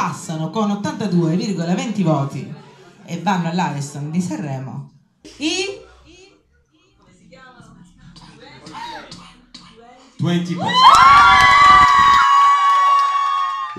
passano con 82,20 voti e vanno all'Ariston di Sanremo. I 20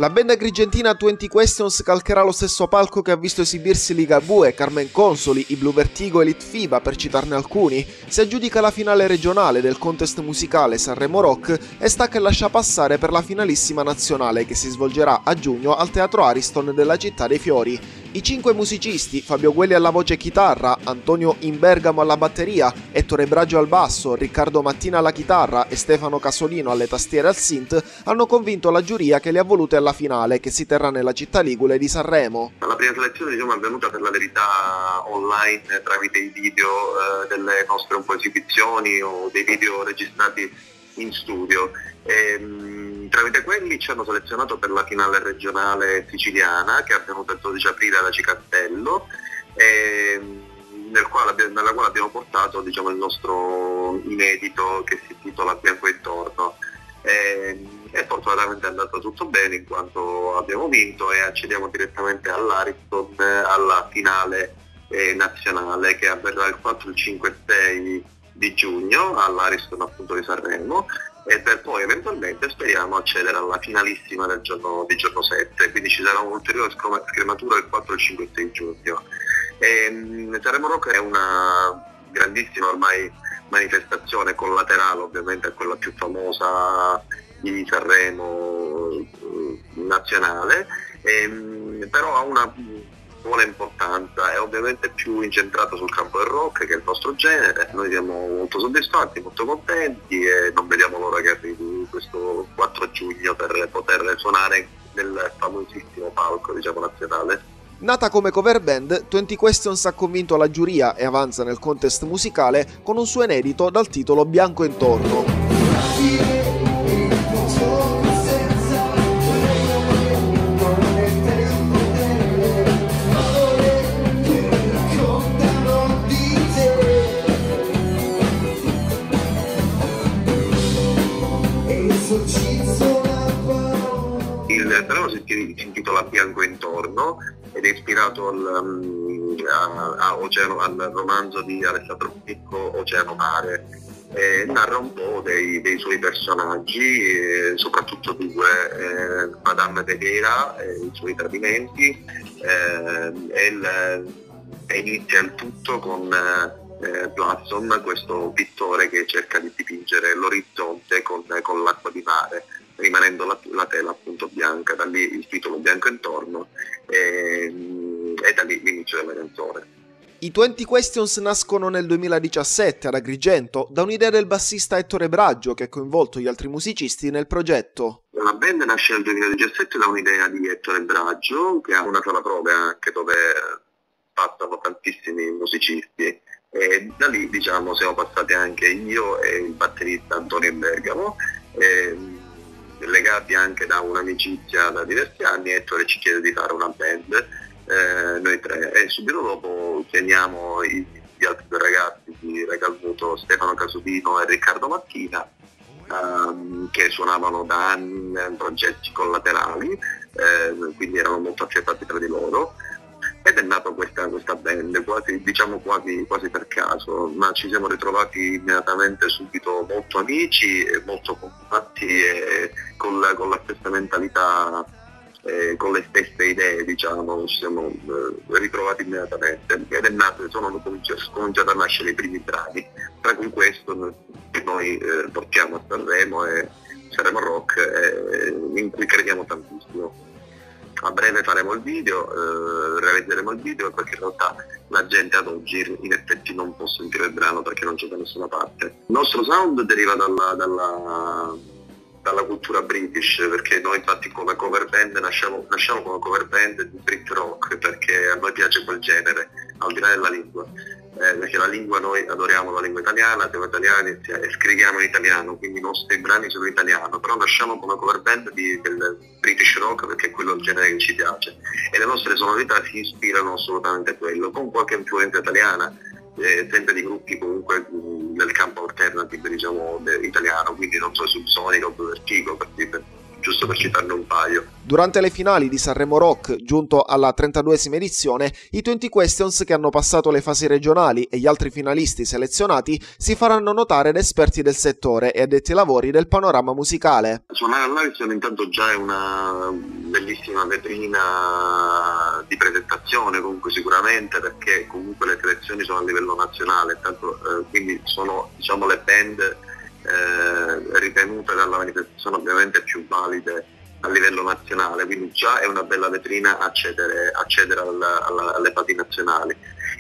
La band agrigentina 20 Questions calcherà lo stesso palco che ha visto esibirsi Ligabue, Carmen Consoli, i Blue Vertigo e Elite FIBA, per citarne alcuni, si aggiudica la finale regionale del contest musicale Sanremo Rock e sta che lascia passare per la finalissima nazionale che si svolgerà a giugno al Teatro Ariston della Città dei Fiori. I cinque musicisti, Fabio Guelli alla voce e chitarra, Antonio Imbergamo alla batteria, Ettore Bragio al basso, Riccardo Mattina alla chitarra e Stefano Casolino alle tastiere al synth, hanno convinto la giuria che li ha volute alla finale, che si terrà nella città ligure di Sanremo. La prima selezione diciamo, è avvenuta per la verità online tramite i video eh, delle nostre un po' esibizioni o dei video registrati in studio. E, ehm, tramite quelli ci hanno selezionato per la finale regionale siciliana che è avvenuta il 12 aprile alla Cicastello e, nel quale, nella quale abbiamo portato diciamo, il nostro inedito che si intitola Bianco intorno. E, e fortunatamente è andato tutto bene in quanto abbiamo vinto e accediamo direttamente all'Ariston alla finale eh, nazionale che avverrà il 4, il 5 e 6 di giugno all'Ariston appunto di Sanremo e per poi eventualmente speriamo accedere alla finalissima del giorno, del giorno 7, quindi ci sarà un'ulteriore scrematura il 4, il 5 e 6 giugno. E, Sanremo Rock è una grandissima ormai manifestazione collaterale ovviamente a quella più famosa di Sanremo eh, nazionale, e, però ha una buona importanza, è ovviamente più incentrato sul campo del rock che è il nostro genere, noi siamo molto soddisfatti, molto contenti e non vediamo l'ora che arrivi questo 4 giugno per poter suonare nel famosissimo palco diciamo, nazionale. Nata come cover band, 20 Questions ha convinto la giuria e avanza nel contest musicale con un suo inedito dal titolo Bianco intorno. Intitola Bianco intorno ed è ispirato al, um, a, a Oceano, al romanzo di Alessandro Picco Oceano Mare. Eh, narra un po' dei, dei suoi personaggi, eh, soprattutto due, eh, Madame Vedera, i suoi tradimenti, e, il, e inizia il tutto con eh, Blasson, questo pittore che cerca di dipingere l'orizzonte con, con l'acqua di mare, rimanendo la, la, tela appunto bianca, da lì il titolo bianco I 20 Questions nascono nel 2017 ad Agrigento da un'idea del bassista Ettore Braggio che ha coinvolto gli altri musicisti nel progetto. La band nasce nel 2017 da un'idea di Ettore Braggio che ha una sala prove anche dove passano tantissimi musicisti e da lì diciamo, siamo passati anche io e il batterista Antonio Bergamo, e, legati anche da un'amicizia da diversi anni, Ettore ci chiede di fare una band, eh, noi tre, e subito dopo chiamiamo i, gli altri due ragazzi di Recalmuto, Stefano Casudino e Riccardo Mattina, ehm, che suonavano da anni in progetti collaterali, eh, quindi erano molto accettati tra di loro. Ed è nata questa, questa band, quasi, diciamo quasi, quasi, per caso, ma ci siamo ritrovati immediatamente subito molto amici, molto compatti e con con la stessa mentalità, eh, con le stesse idee, diciamo, ci siamo eh, ritrovati immediatamente. Ed è nato, sono cominciati, a nascere i primi brani, tra cui questo che noi eh, portiamo a Sanremo e Sanremo Rock eh, in cui crediamo tantissimo. A breve faremo il video, eh, realizzeremo il video perché in realtà la gente ad oggi in effetti non può sentire il brano perché non c'è da nessuna parte. Il nostro sound deriva dalla, dalla, dalla cultura british perché noi infatti come cover band nasciamo, nasciamo come cover band di Brit Rock perché a noi piace quel genere, al di là della lingua. Eh, perché la lingua noi adoriamo la lingua italiana, siamo italiani e scriviamo in italiano, quindi i nostri brani sono in italiano, però nasciamo come cover band di, del British Rock perché è quello il genere che ci piace. E le nostre sonorità si ispirano assolutamente a quello, con qualche influenza italiana, eh, sempre di gruppi comunque mh, nel campo alternative diciamo italiano, quindi non so Subsonic o Vertigo per, per giusto per citarne un paio. Durante le finali di Sanremo Rock, giunto alla 32esima edizione, i 20 Questions che hanno passato le fasi regionali e gli altri finalisti selezionati si faranno notare da esperti del settore e addetti ai lavori del panorama musicale. Suonare all'Ariston intanto già è una bellissima vetrina di presentazione comunque sicuramente perché comunque le selezioni sono a livello nazionale, tanto, eh, quindi sono diciamo, le band eh, ritenute dalla manifestazione ovviamente più valide a livello nazionale, quindi già è una bella vetrina accedere, accedere alla, alla, alle pati nazionali.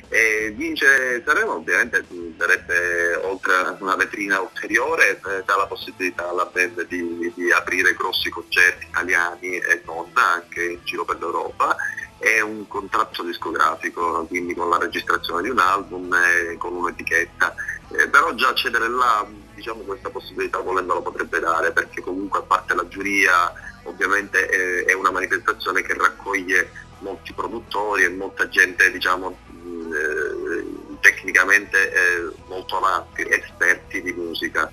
E vincere Sanremo ovviamente darebbe oltre a una vetrina ulteriore, eh, dà la possibilità alla band di, di, aprire grossi concerti italiani e non anche in giro per l'Europa. È un contratto discografico, quindi con la registrazione di un album e con un'etichetta. Eh, però già accedere là diciamo, questa possibilità volendo lo potrebbe dare, perché comunque a parte la giuria ovviamente è, è una manifestazione che raccoglie molti produttori e molta gente diciamo, eh, tecnicamente eh, molto avanti, esperti di musica